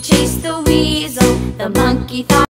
chased the weasel, the monkey thought.